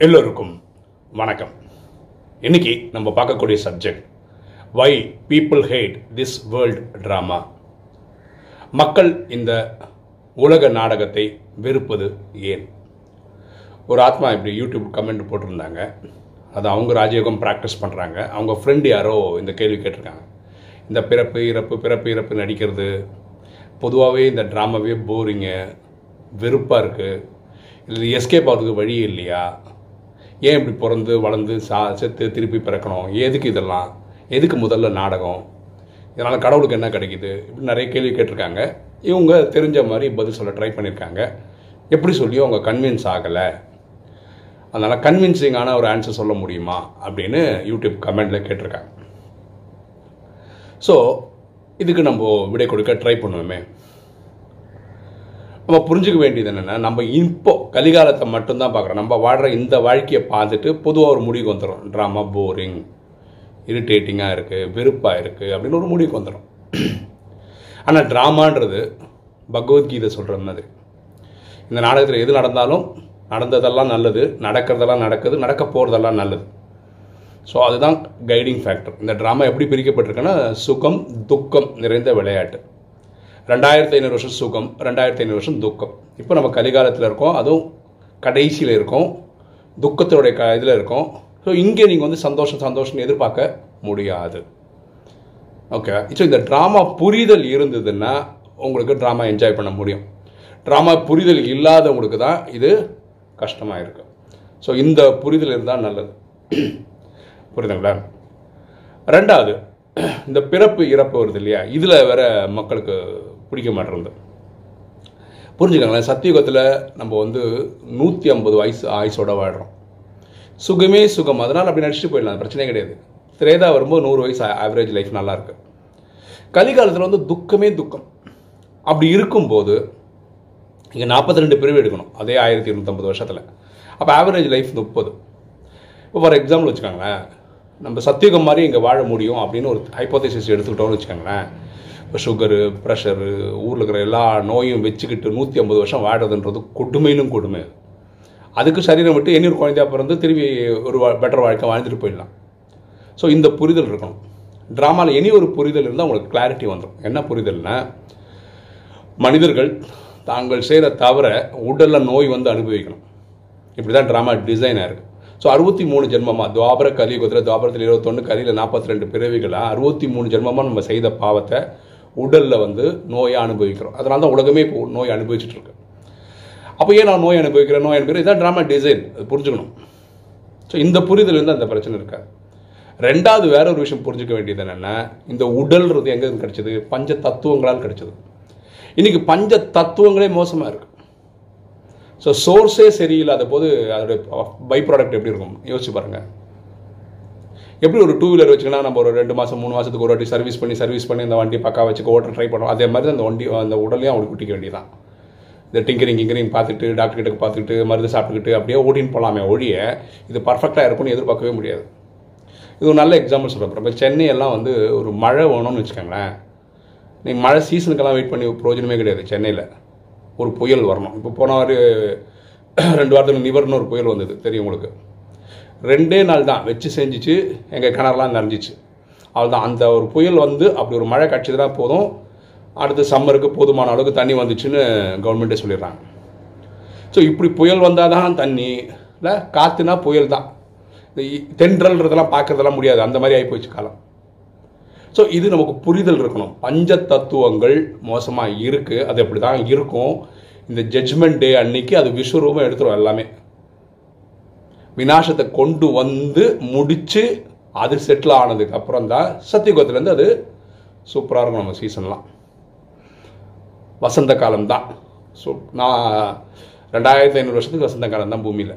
எல்லோருக்கும் வணக்கம். இன்னைக்கு நம்ம பார்க்கக்கூடிய subject why people hate this world drama மக்கள் இந்த உலக நாடகத்தை வெறுப்பது ஏன்? ஒரு ஆத்மா இப்படி யூடியூப் கமெண்ட் போட்டிருந்தாங்க. அது அவங்க ராஜயோகம் ப்ராக்டிஸ் பண்ணுறாங்க அவங்க ஃப்ரெண்டு யாரோ இந்த கேள்வி கேட்டிருக்காங்க. இந்த பிறப்பு இறப்பு பிறப்பு இறப்பு நடிக்கிறது பொதுவாகவே இந்த ட்ராமாவே போரிங்கு வெறுப்பாக இருக்குது இது எஸ்கேப் ஆகிறதுக்கு வழி இல்லையா? ஏன் இப்படி பிறந்து வளர்ந்து சா செத்து திருப்பி பிறக்கணும்? எதுக்கு இதெல்லாம்? எதுக்கு முதல்ல நாடகம்? இதனால் கடவுளுக்கு என்ன கிடைக்குது? இப்படி நிறைய கேள்வி கேட்டிருக்காங்க. இவங்க தெரிஞ்ச மாதிரி பதில் சொல்ல ட்ரை பண்ணியிருக்காங்க. எப்படி சொல்லியும் அவங்க கன்வின்ஸ் ஆகலை. அதனால் கன்வின்சிங்கான ஒரு ஆன்சர் சொல்ல முடியுமா? அப்படின்னு யூடியூப் கமெண்டில் கேட்டிருக்காங்க. ஸோ இதுக்கு நம்ம விடை கொடுக்க ட்ரை பண்ணுவோமே. நம்ம புரிஞ்சுக்க வேண்டியது என்னென்னா நம்ம இப்போ கலிகாலத்தை மட்டும்தான் பார்க்குறோம். நம்ம வாழ்கிற இந்த வாழ்க்கையை பார்த்துட்டு பொதுவாக ஒரு முடிவுக்கு வந்துடும் ட்ராமா போரிங் இரிட்டேட்டிங்காக இருக்குது வெறுப்பாக இருக்குது அப்படின்னு ஒரு முடிவுக்கு வந்துடும் ஆனால் ட்ராமான்றது பகவத்கீதை சொல்கிற மாதிரி. இந்த நாடகத்தில் எது நடந்தாலும் நடந்ததெல்லாம் நல்லது நடக்கிறதெல்லாம் நடக்குது நடக்க போகிறதெல்லாம் நல்லது. ஸோ அதுதான் கைடிங் ஃபேக்டர் இந்த ட்ராமா எப்படி பிரிக்கப்பட்டிருக்குன்னா சுகம் துக்கம் நிறைந்த விளையாட்டு. ரெண்டாயிரத்தி ஐநூறு வருஷம் சுகம் ரெண்டாயிரத்தி ஐநூறு வருஷம் துக்கம். இப்போ நம்ம கலிகாலத்தில் இருக்கோம் அதுவும் கடைசியில் இருக்கோம் துக்கத்தினுடைய க இதில் இருக்கோம். ஸோ இங்கே நீங்கள் வந்து சந்தோஷம் சந்தோஷம்னு எதிர்பார்க்க முடியாது. ஓகே ஸோ இந்த ட்ராமா புரிதல் இருந்ததுன்னா உங்களுக்கு ட்ராமா என்ஜாய் பண்ண முடியும். ட்ராமா புரிதல் இல்லாதவங்களுக்கு தான் இது கஷ்டமாக இருக்கு. ஸோ இந்த புரிதல் இருந்தால் நல்லது. புரியுதுங்களா? ரெண்டாவது இந்த பிறப்பு இறப்பு வருது இல்லையா? இதில் வேற மக்களுக்கு பிடிக்க மாட்டேருந்து புரிஞ்சுக்கோங்களேன் சத்தியுகத்தில் நம்ம வந்து நூற்றி ஐம்பது வயசு ஆயுசோட வாழ்கிறோம் சுகமே சுகம். அதனால் அப்படி நடிச்சுட்டு போயிடலாம். பிரச்சனையே கிடையாது. திரேதா வரும்போது நூறு வயசு ஆவரேஜ் லைஃப் நல்லா இருக்கு. கலிகாலத்தில் வந்து துக்கமே துக்கம். அப்படி இருக்கும்போது இங்கே நாற்பத்தி ரெண்டு பிரிவு எடுக்கணும். அதே ஆயிரத்தி இருநூத்தம்பது வருஷத்தில். அப்போ ஆவரேஜ் லைஃப் முப்பது. இப்போ ஃபார் எக்ஸாம்பிள் வச்சுக்கோங்களேன். நம்ம சத்தியுகம் மாதிரி இங்கே வாழ முடியும் அப்படின்னு ஒரு ஹைப்போதைசிஸ் எடுத்துக்கிட்டோம்னு வச்சுக்கோங்களேன். சுகரு ப்ரெஷரு ஊரில் இருக்கிற எல்லா நோயும் வச்சுக்கிட்டு நூற்றி ஐம்பது வருஷம் வாடுறதுன்றது கொடுமையிலும் கொடுமை. அதுக்கு சரீரம் விட்டு இன்னொரு குழந்தையா பிறந்து திரும்பி ஒரு பெட்டர் வாழ்க்கை வாழ்ந்துட்டு போயிடலாம். ஸோ இந்த புரிதல் இருக்கணும். ட்ராமாவில் இனி ஒரு புரிதல் இருந்தால் உங்களுக்கு கிளாரிட்டி வந்துடும் என்ன புரிதல்னா மனிதர்கள் தாங்கள் செய்கிற தவிர உடலில் நோய் வந்து அனுபவிக்கணும். இப்படி தான் ட்ராமா டிசைனாக இருக்குது ஸோ அறுபத்தி மூணு ஜென்மமாக துவாபர கலியுகத்தில் துவாபரத்தில் இருபத்தொன்று கலியில் நாற்பத்தி ரெண்டு பிறவிகளாக அறுபத்தி மூணு ஜென்மமாக நம்ம செய்த பாவத்தை உடலில் வந்து நோயை அனுபவிக்கிறோம். அதனால தான் உலகமே இப்போ நோய் அனுபவிச்சுட்டு இருக்கு. அப்போ ஏன் நான் நோய் அனுபவிக்கிறேன்? நோய் அனுபவிக்கிறேன். இதான் ட்ராமா டிசைன் அது புரிஞ்சுக்கணும். ஸோ இந்த புரிதல் இருந்து அந்த பிரச்சனை இருக்காது ரெண்டாவது வேற ஒரு விஷயம் புரிஞ்சுக்க வேண்டியது என்னென்னா இந்த உடல்ன்றது எங்கே கிடைச்சது? பஞ்ச தத்துவங்களால் கிடைச்சது. இன்றைக்கி பஞ்ச தத்துவங்களே மோசமாக இருக்குது ஸோ சோர்ஸே சரியில்லாத போது அதோடைய பை ப்ராடக்ட் எப்படி இருக்கும்? யோசிச்சு பாருங்கள் எப்படி ஒரு டூ வீலர் வச்சுக்கன்னா நம்ம ஒரு ரெண்டு மாதம் மூணு மாதத்துக்கு ஒரு வாட்டி சர்வீஸ் பண்ணி சர்வீஸ் பண்ணி அந்த வண்டி பக்கா வச்சுக்க ஓட்ட ட்ரை பண்ணுவோம். அதே மாதிரி அந்த வண்டி அந்த உடலையும் அவங்களுக்கு குட்டிக்க வேண்டியதான் இந்த டிங்கரிங் கிங்கரிங் பார்த்துட்டு டாக்டர் கிட்ட பார்த்துட்டு மருந்து சாப்பிட்டுக்கிட்டு அப்படியே ஓடின்னு போகலாமே ஒழிய இது பர்ஃபெக்டாக இருக்கும்னு எதிர்பார்க்கவே முடியாது. இது ஒரு நல்ல எக்ஸாம்பிள் சொல்கிறேன் இப்போ சென்னை எல்லாம் வந்து ஒரு மழை வேணும்னு வச்சுக்கோங்களேன். நீங்கள் மழை சீசனுக்கெல்லாம் வெயிட் பண்ணி பிரயோஜனமே கிடையாது சென்னையில். ஒரு புயல் வரணும். இப்போ போன வாரி ரெண்டு வாரத்துக்கு நிவர்னு ஒரு புயல் வந்தது தெரியும் உங்களுக்கு? ரெண்டே நாள் தான் வச்சு செஞ்சிச்சு எங்கள் கிணறுலாம் நிறைஞ்சிச்சு. அவ்வளோதான் அந்த ஒரு புயல் வந்து அப்படி ஒரு மழை கிடச்சதுனா போதும். அடுத்த சம்மருக்கு போதுமான அளவுக்கு தண்ணி வந்துச்சுன்னு கவர்மெண்ட்டே சொல்லிடுறாங்க. ஸோ இப்படி புயல் வந்தால் தான் தண்ணி இல்லை காற்றுனா புயல் தான். இந்த தென்றல்ன்றதெல்லாம் பார்க்குறதெல்லாம் முடியாது. அந்த மாதிரி ஆகிப்போச்சு காலம். ஸோ இது நமக்கு புரிதல் இருக்கணும். பஞ்ச தத்துவங்கள் மோசமாக இருக்குது அது அப்படி தான் இருக்கும். இந்த ஜட்ஜ்மெண்ட் டே அன்னைக்கு அது விஸ்வரூபம் எடுத்துரும் எல்லாமே. வினாசத்தை கொண்டு வந்து முடித்து அது செட்டில் ஆனதுக்கு அப்புறம் தான் சத்தியுகத்துலேருந்து அது சூப்பராக இருக்கும் நம்ம சீசன்லாம் வசந்த காலம் தான் ஸோ நான் ரெண்டாயிரத்தி ஐநூறு வருஷத்துக்கு வசந்த காலம் தான் பூமியில்.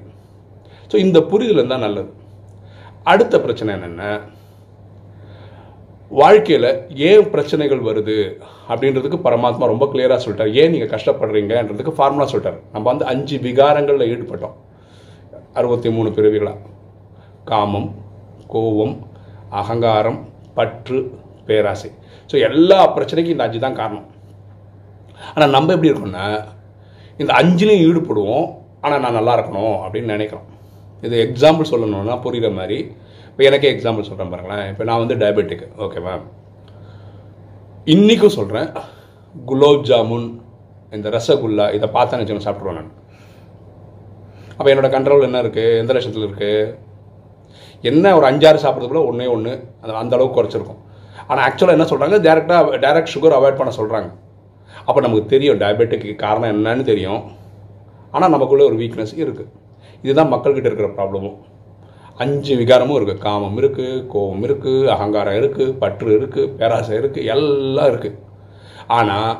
ஸோ இந்த புரிதல் இருந்தால் நல்லது. அடுத்த பிரச்சனை என்னென்ன? வாழ்க்கையில் ஏன் பிரச்சனைகள் வருது அப்படின்றதுக்கு பரமாத்மா ரொம்ப கிளியராக சொல்லிட்டார். ஏன் நீங்கள் கஷ்டப்படுறீங்கன்றதுக்கு ஃபார்முலா சொல்லிட்டார். நம்ம வந்து அஞ்சு விகாரங்களில் ஈடுபட்டோம். அறுபத்தி மூணு பிறவிகளாக காமம் கோபம் அகங்காரம் பற்று பேராசை. ஸோ எல்லா பிரச்சனைக்கும் இந்த அஞ்சு தான் காரணம். ஆனால் நம்ம எப்படி இருக்கோம்னா இந்த அஞ்சுலையும் ஈடுபடுவோம். ஆனால் நான் நல்லா இருக்கணும் அப்படின்னு நினைக்கிறோம். இது எக்ஸாம்பிள் சொல்லணும்னா புரிகிற மாதிரி இப்போ எனக்கே எக்ஸாம்பிள் சொல்கிறேன் பாருங்களேன். இப்போ நான் வந்து டயபெட்டிக் ஓகேவா இன்றைக்கும் சொல்கிறேன் குலோப் ஜாமுன் இந்த ரசகுல்லா இதை பார்த்தேன்னு வச்சுக்கோங்க சாப்பிட்ருவேன் நான். அப்போ என்னோட கண்ட்ரோல் என்ன இருக்குது எந்த லட்சத்தில் இருக்குது என்ன ஒரு அஞ்சாறு சாப்பிட்றதுக்குள்ள ஒன்றே ஒன்று அந்த அந்த அளவுக்கு குறைச்சிருக்கும். ஆனால் ஆக்சுவலாக என்ன சொல்கிறாங்க டேரெக்டாக டேரக்ட் சுகர் அவாய்ட் பண்ண சொல்கிறாங்க அப்போ நமக்கு தெரியும் டயபெட்டிக்கு காரணம் என்னன்னு தெரியும். ஆனால் நமக்குள்ளே ஒரு வீக்னஸ் இருக்குது இதுதான் மக்கள்கிட்ட இருக்கிற ப்ராப்ளமும் அஞ்சு விகாரமும் இருக்குது காமம் இருக்குது கோபம் இருக்குது அகங்காரம் இருக்குது பற்று இருக்குது பேராசை இருக்குது எல்லாம் இருக்குது ஆனால்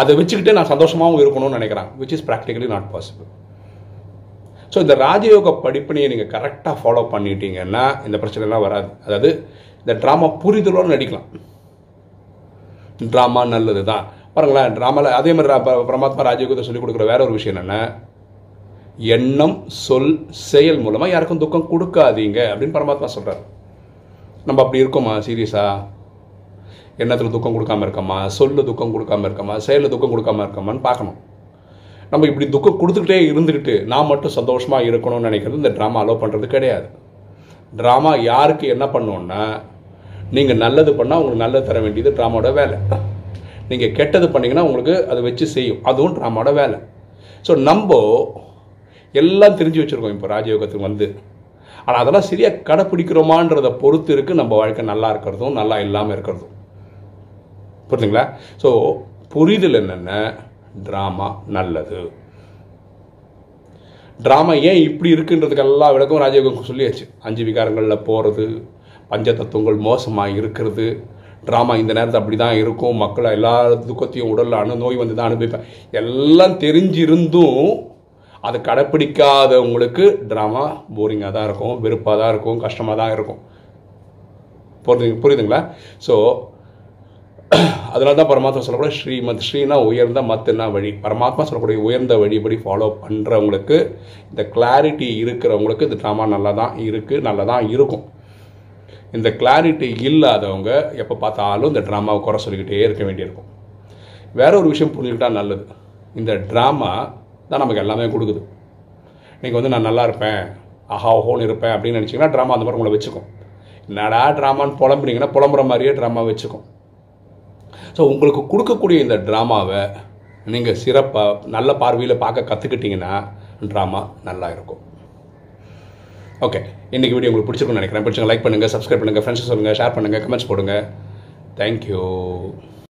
அதை வச்சுக்கிட்டே நான் சந்தோஷமாகவும் இருக்கணும்னு நினைக்கிறேன் which is practically not possible so இந்த ராஜயோக படிப்பினையை நீங்கள் கரெக்டாக ஃபாலோ பண்ணிட்டீங்கன்னா இந்த பிரச்சனைலாம் வராது. அதாவது இந்த ட்ராமா புரிதலோடு நடிக்கலாம். ட்ராமா நல்லது தான் பாருங்களேன் ட்ராமாவில் அதே மாதிரி ரா- ப- பரமாத்மா ராஜயோகத்தை சொல்லிக் கொடுக்குற வேற ஒரு விஷயம் என்னென்ன எண்ணம் சொல் செயல் மூலமாக யாருக்கும் துக்கம் கொடுக்காதீங்க அப்படின்னு பரமாத்மா சொல்கிறார் நம்ம அப்படி இருக்கோமா? சீரியஸாக எண்ணத்தில் துக்கம் கொடுக்காம இருக்கோமா? சொல்லு துக்கம் கொடுக்காம இருக்கோமா? செயலில் துக்கம் கொடுக்காம இருக்கோமான்னு பார்க்கணும். நம்ம இப்படி துக்கம் கொடுத்துக்கிட்டே இருந்துக்கிட்டு நான் மட்டும் சந்தோஷமாக இருக்கணும்னு நினைக்கிறது இந்த ட்ராமா அலோவ் பண்ணுறது கிடையாது. ட்ராமா யாருக்கு என்ன பண்ணோன்னா நீங்கள் நல்லது பண்ணால் உங்களுக்கு நல்லது தர வேண்டியது ட்ராமாவோட வேலை. நீங்கள் கெட்டது பண்ணிங்கன்னா உங்களுக்கு அதை வச்சு செய்யும். அதுவும் ட்ராமாவோட வேலை. ஸோ நம்ம எல்லாம் தெரிஞ்சு வச்சுருக்கோம் இப்போ ராஜயோகத்துக்கு வந்து. ஆனால் அதெல்லாம் சரியாக கடைப்பிடிக்கிறோமான்றதை பொறுத்து இருக்குது நம்ம வாழ்க்கை நல்லா இருக்கிறதும் நல்லா இல்லாமல் இருக்கிறதும். புரிஞ்சுங்களா? ஸோ புரிதல் என்னென்ன ட்ராமா நல்லது. ட்ராமா ஏன் இப்படி இருக்குன்றதுக்கு எல்லா விளக்கம் ராஜயோகம் சொல்லியாச்சு. அஞ்சு விகாரங்களில் போகிறது பஞ்சதத்துவங்கள் மோசமாக இருக்கிறது. ட்ராமா இந்த நேரத்தில் அப்படி தான் இருக்கும். மக்களை எல்லா துக்கத்தையும் உடலில் அணு நோய் வந்து தான் அனுபவிப்பேன். எல்லாம் தெரிஞ்சிருந்தும் அதை கடைப்பிடிக்காதவங்களுக்கு ட்ராமா போரிங்காக தான் இருக்கும் வெறுப்பாக தான் இருக்கும் கஷ்டமாக தான் இருக்கும். புரியுது புரியுதுங்களா? ஸோ அதனால தான் பரமாத்மா சொல்லக்கூடிய ஸ்ரீமத் ஸ்ரீனா உயர்ந்த மத்துனா வழி. பரமாத்மா சொல்லக்கூடிய உயர்ந்த வழிபடி ஃபாலோ பண்ணுறவங்களுக்கு இந்த கிளாரிட்டி இருக்கிறவங்களுக்கு இந்த ட்ராமா நல்லா தான் இருக்குது நல்லா தான் இருக்கும். இந்த கிளாரிட்டி இல்லாதவங்க எப்போ பார்த்தாலும் இந்த ட்ராமாவை குறை சொல்லிக்கிட்டே இருக்க வேண்டியிருக்கும். வேற ஒரு விஷயம் புரிஞ்சுக்கிட்டா நல்லது. இந்த ட்ராமா தான் நமக்கு எல்லாமே கொடுக்குது. நீங்கள் வந்து நான் நல்லா இருப்பேன் அஹா ஓஹோன்னு இருப்பேன் அப்படின்னு நினச்சிங்கன்னா ட்ராமா அந்த மாதிரி உங்களை வச்சுக்கும். என்னடா ட்ராமான்னு புலம்புறீங்கன்னா புலம்புற மாதிரியே ட்ராமா வச்சுக்கும். ஸோ உங்களுக்கு கொடுக்கக்கூடிய இந்த ட்ராமாவை நீங்கள் சிறப்பாக நல்ல பார்வையில் பார்க்க கற்றுக்கிட்டீங்கன்னா ட்ராமா நல்லா இருக்கும். ஓகே இன்றைக்கி வீடியோ உங்களுக்கு பிடிச்சிருக்கும்னு நினைக்கிறேன். பிடிச்சிங்க லைக் பண்ணுங்கள் சப்ஸ்கிரைப் பண்ணுங்கள் ஃப்ரெண்ட்ஸ் சொல்லுங்கள் ஷேர் பண்ணுங்கள் கமெண்ட்ஸ் போடுங்க. தேங்க்யூ